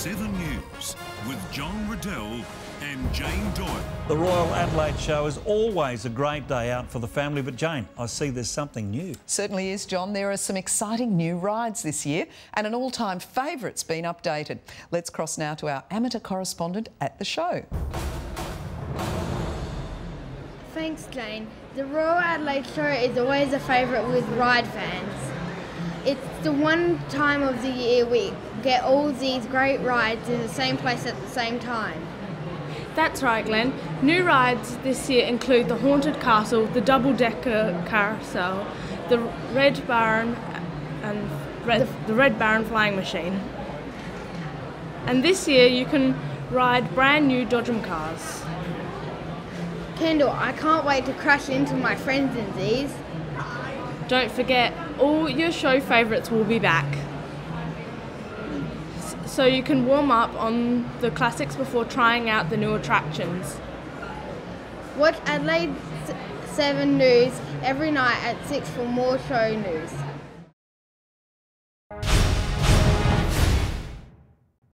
7 News with John Riddell and Jane Doyle. The Royal Adelaide Show is always a great day out for the family, but Jane, I see there's something new. Certainly is, John. There are some exciting new rides this year, and an all time favourite's been updated. Let's cross now to our amateur correspondent at the show. Thanks, Jane. The Royal Adelaide Show is always a favourite with ride fans. It's the one time of the year we get all these great rides in the same place at the same time. That's right, Glen. New rides this year include the Haunted Castle, the Double Decker Carousel, the Red Baron, and Red, the Red Baron Flying Machine. And this year you can ride brand new Dodgem cars. Kendall, I can't wait to crash into my friends in these. Don't forget, all your show favourites will be back. So you can warm up on the classics before trying out the new attractions. Watch Adelaide 7 News every night at 6 for more show news.